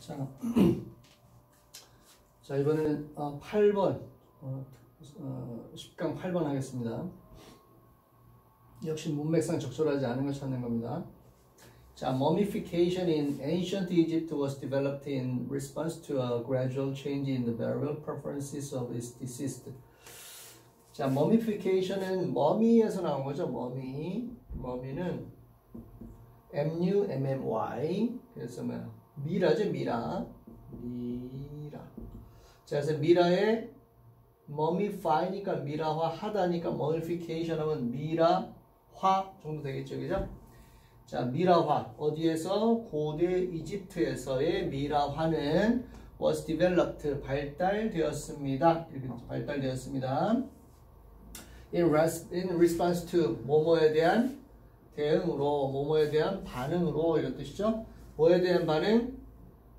자, 자 이번에는 어, 8번 어, 어, 10강 8번 하겠습니다. 역시 문맥상 적절하지 않은 걸 찾는 겁니다. 자, mummification in ancient Egypt was developed in response to a gradual change in the burial preferences of its deceased. 자, mummification은 머미에서 나온 거죠. 머미. 머미는 M-U-M-M-Y. 그래서 뭐야? 미라죠, 미라. 미라. 자, 그래서 미라의 mummify니까 미라화 하다니까 mummification 하면 미라화 정도 되겠죠, 그죠? 자, 미라화. 어디에서? 고대 이집트에서의 미라화는 was developed. 발달되었습니다. 이렇게 발달되었습니다. In, res, in response to 뭐뭐에 대한 대응으로, 뭐뭐에 대한 반응으로 이런 뜻이죠. 뭐에 대한 반응?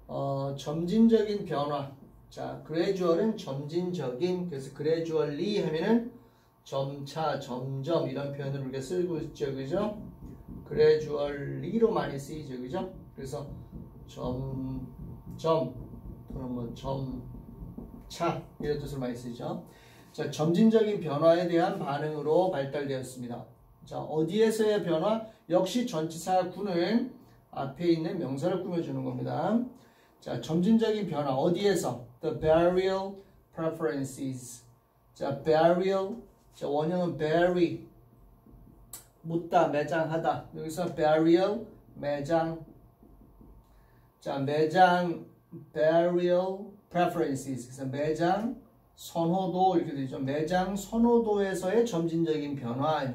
어, 점진적인 변화. 자, gradual은 점진적인. 그래서 gradually 하면은 점차, 점점 이런 표현을 우리가 쓰고 있죠. 그죠? gradually로 많이 쓰이죠. 그죠? 그래서 점, 점, 또는 뭐 점, 차 이런 뜻으로 많이 쓰죠. 자, 점진적인 변화에 대한 반응으로 발달되었습니다. 자, 어디에서의 변화? 역시 전치사 구는 앞에 있는 명사를 꾸며주는 겁니다. 자, 점진적인 변화 어디에서? The burial preferences. 자, burial. 자, 원형은 bury. 묻다, 매장하다. 여기서 burial, 매장. 자, 매장, burial preferences. 그래서 매장, 선호도 이렇게 되죠. 매장 선호도에서의 점진적인 변화.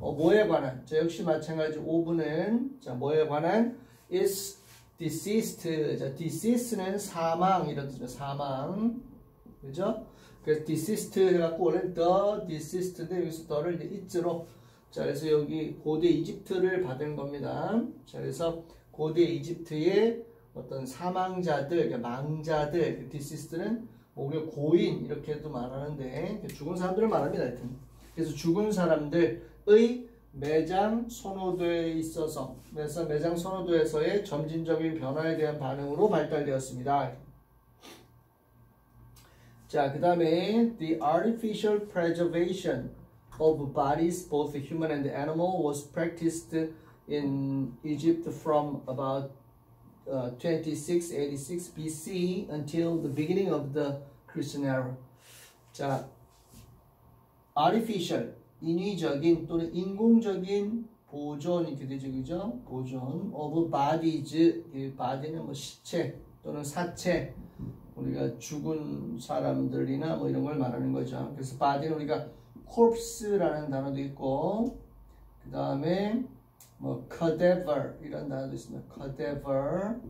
어, 뭐에 관한? 자, 역시 마찬가지 5분은 자, 뭐에 관한? is deceased. 자, deceased는 사망 이런 뜻이죠. 사망. 그죠? 그래서 deceased 해갖고 원래 the deceased인데 여기서 the를 이제 it로 자, 그래서 여기 고대 이집트를 받은 겁니다. 자, 그래서 고대 이집트의 어떤 사망자들, 그러니까 망자들, deceased는 우리가 고인 이렇게도 말하는데 죽은 사람들을 말합니다. 하여튼. 그래서 죽은 사람들 의 매장 선호도에 있어서 그래서 매장 선호도에서의 점진적인 변화에 대한 반응으로 발달되었습니다. 자, 그 다음에 the artificial preservation of bodies, both human and animal, was practiced in Egypt from about uh, 2686 BC until the beginning of the Christian era. 자, artificial, 인위적인 또는 인공적인 보존 이렇게 되죠, 그죠? 보존 of bodies, body는 뭐 시체 또는 사체, 우리가 죽은 사람들이나 뭐 이런 걸 말하는 거죠. 그래서 body는 우리가 corpse라는 단어도 있고, 그 다음에 뭐 cadaver 이런 단어도 있습니다. cadaver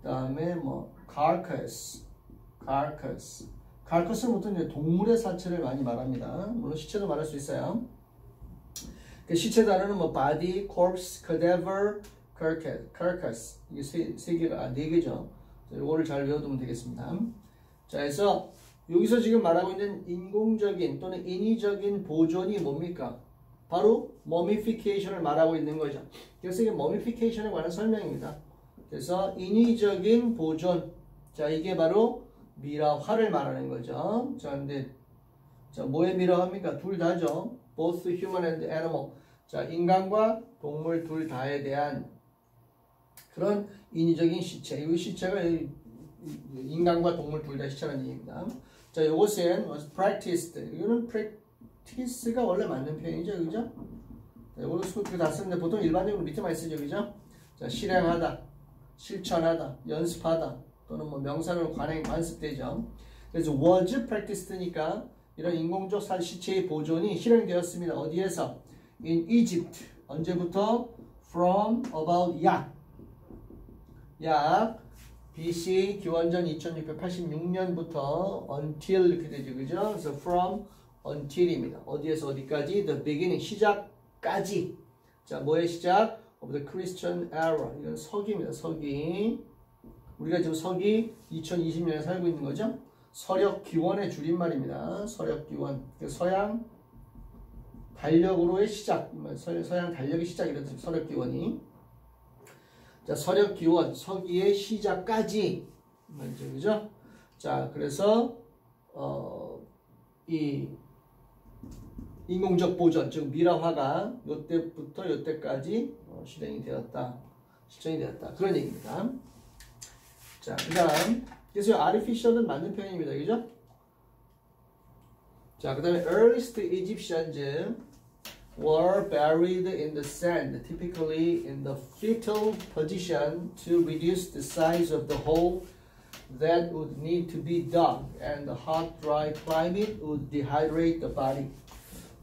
그 다음에 뭐 carcass carcass carcass는 보통 동물의 사체를 많이 말합니다. 물론 시체도 말할 수 있어요. 그 시체 단어는 뭐 body, corpse, cadaver, carcass 이게 세, 세 개가 아, 네 개죠. 이거를 잘 외워두면 되겠습니다. 자, 그래서 여기서 지금 말하고 있는 인공적인 또는 인위적인 보존이 뭡니까? 바로 머미피케이션을 말하고 있는 거죠. 그래서 이게 머미피케이션에 관한 설명입니다. 그래서 인위적인 보존. 자, 이게 바로 미라화를 말하는 거죠. 자, 근데 자, 뭐에 미라화입니까? 둘 다죠. both human and animal. 자, 인간과 동물 둘 다에 대한 그런 인위적인 시체. 이 시체가 인간과 동물 둘 다 시체라는 얘기입니다. 자, 요것은 was practiced. 이거는 practice가 원래 맞는 표현이죠. 그죠? 이걸 수업에 다 쓰는데 보통 일반적으로 밑에만 쓰죠. 그죠? 자, 실행하다, 실천하다, 연습하다, 또는 뭐 명사를 관행, 관습되죠. 그래서 was practiced니까 이런 인공적 살 시체의 보존이 실행되었습니다. 어디에서? In Egypt. 언제부터? From about 약. 약 BC 기원전 2686년부터 until 이렇게 되죠. 그죠? 그래서 from until입니다. 어디에서 어디까지? The beginning 시작까지. 자, 뭐의 시작? Of the Christian era. 이건 서기입니다. 서기. 우리가 지금 서기 2020년에 살고 있는 거죠. 서력 기원의 줄임말입니다. 서력 기원. 서양 달력으로의 시작. 서양 달력의 시작 이런 서력 기원이. 자, 서력 기원, 서기의 시작까지. 먼저, 그죠? 자, 그래서, 어, 이 인공적 보존, 즉 미라화가 요때부터 요때까지 어, 실행이 되었다. 실행이 되었다. 그런 얘기입니다. 자, 그 다음. 그래서 artificial은 맞는 표현입니다. 그죠? 자, 그 다음에 earliest Egyptians were buried in the sand, typically in the fetal position to reduce the size of the hole that would need to be dug, and the hot, dry climate would dehydrate the body.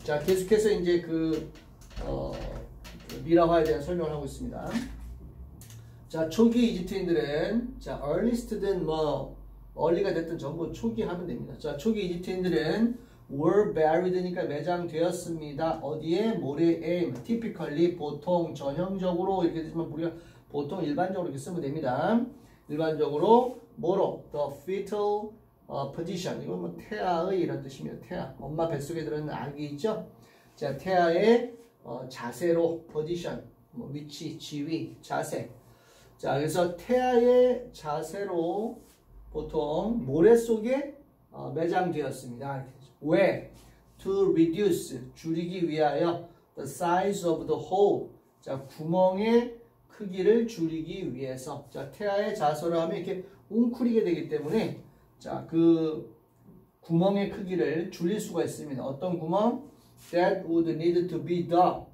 자, 계속해서 이제 그, 어, 그 미라화에 대한 설명을 하고 있습니다. 자, 초기 이집트인들은, 자, earliest든 뭐, early가 됐든 전부 초기 하면 됩니다. 자, 초기 이집트인들은 were buried니까 매장되었습니다. 어디에? 모래에 typically 보통 전형적으로 이렇게 되지만 우리가 보통 일반적으로 이렇게 쓰면 됩니다. 일반적으로 뭐로? the fetal 어, position 이건 뭐 태아의 이런 뜻입니다. 태아 엄마 뱃속에 들어있는 아기 있죠? 자 태아의 어, 자세로 position 뭐 위치, 지위, 자세 자 그래서 태아의 자세로 보통 모래 속에 어, 매장되었습니다. 왜? To reduce 줄이기 위하여 the size of the hole 자 구멍의 크기를 줄이기 위해서 자 태아의 자세로 하면 이렇게 웅크리게 되기 때문에 자, 그 구멍의 크기를 줄일 수가 있습니다. 어떤 구멍? That would need to be dug.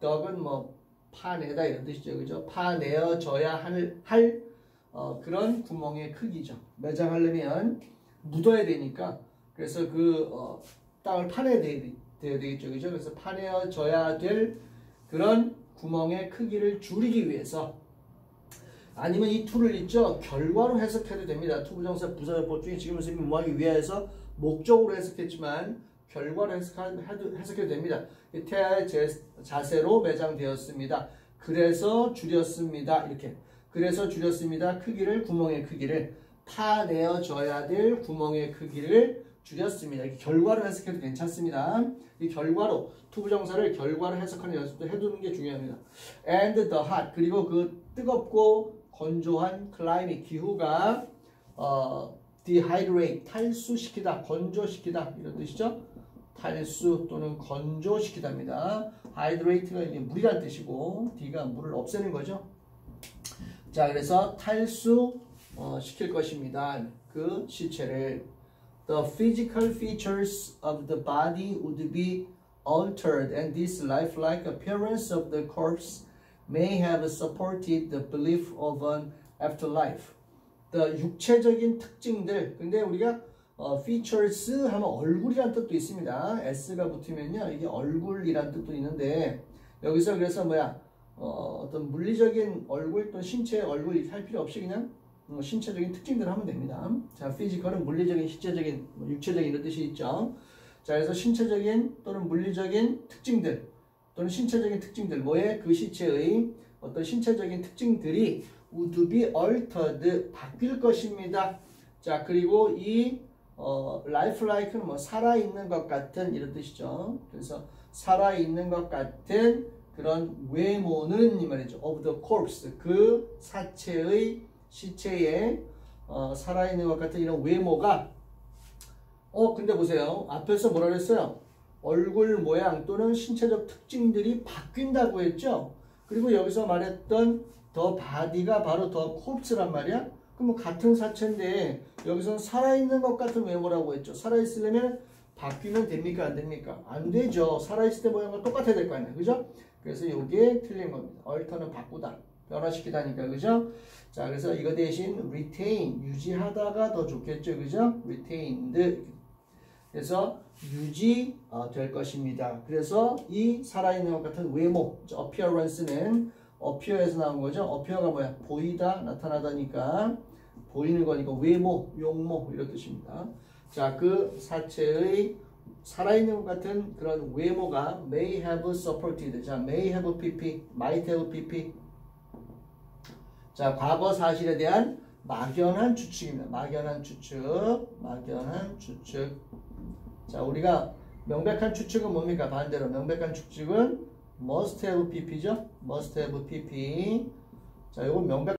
dug은 뭐 파내다 이런 뜻이죠. 그죠? 파내어져야 할, 할 어, 그런 구멍의 크기죠. 매장하려면 묻어야 되니까 그래서 그 어, 땅을 파내야 되, 돼야 되겠죠. 그죠? 그래서 파내어져야 될 그런 구멍의 크기를 줄이기 위해서 아니면 이 to를 있죠. 결과로 해석해도 됩니다. to부정사 부사적 중에 지금 선생님이 뭐하기 위해서 목적으로 해석했지만 결과로 해석해도, 됩니다. 태아의 자세로 매장되었습니다. 그래서 줄였습니다. 이렇게. 그래서 줄였습니다. 크기를 구멍의 크기를 파내어줘야 될 구멍의 크기를 줄였습니다. 결과로 해석해도 괜찮습니다. 이 결과로 to부정사를 결과로 해석하는 연습도 해두는 게 중요합니다. And the hot 그리고 그 뜨겁고 건조한 climate 기후가 어, dehydrate 탈수시키다 건조시키다 이런 뜻이죠. 탈수 또는 건조시키다입니다. hydrate가 이게 물이란 뜻이고 d가 물을 없애는 거죠. 자 그래서 탈수 어, 시킬 것입니다. 그 시체를 the physical features of the body would be altered and this lifelike appearance of the corpse may have supported the belief of an afterlife. The 육체적인 특징들. 근데 우리가 어, features 하면 얼굴이란 뜻도 있습니다. s가 붙으면요. 이게 얼굴이란 뜻도 있는데 여기서 그래서 뭐야? 어, 어떤 물리적인 얼굴 또는 신체 얼굴 할 필요 없이 그냥 어, 신체적인 특징들을 하면 됩니다. 자, 피지컬은 물리적인, 신체적인, 뭐 육체적인 이런 뜻이 있죠. 자, 그래서 신체적인 또는 물리적인 특징들 또는 신체적인 특징들, 뭐에 그 시체의 어떤 신체적인 특징들이 would be altered, 바뀔 것입니다. 자, 그리고 이 어, lifelike는 뭐 살아있는 것 같은 이런 뜻이죠. 그래서 살아있는 것 같은 그런 외모는 이 말이죠. of the corpse, 그 사체의 시체에 어, 살아있는 것 같은 이런 외모가 어 근데 보세요. 앞에서 뭐라 그랬어요? 얼굴 모양 또는 신체적 특징들이 바뀐다고 했죠. 그리고 여기서 말했던 the body가 바로 the corpse란 말이야. 그럼 뭐 같은 사체인데 여기서는 살아있는 것 같은 외모라고 했죠. 살아있으려면 바뀌면 됩니까? 안 됩니까? 안 되죠. 살아있을 때 모양과 똑같아야 될 거 아니야. 그죠? 그래서 이게 틀린 겁니다. alter는 바꾸다. 변화시키다니까. 그죠? 자, 그래서 이거 대신 retain, 유지하다가 더 좋겠죠. 그죠? retained. 그래서 유지될 어, 것입니다. 그래서 이 살아있는 것 같은 외모, appearance는 appear에서 나온 거죠. appear가 뭐야? 보이다, 나타나다니까 보이는 거니까 외모, 용모 이런 뜻입니다. 자, 그 사체의 살아있는 것 같은 그런 외모가 may have supported. 자, may have pp, might have pp. 자, 과거 사실에 대한 막연한 추측입니다. 막연한 추측, 막연한 추측. 자, 우리가 명백한 추측은 뭡니까? 반대로 명백한 추측은 must have pp죠? must have pp. 자, 이건 명백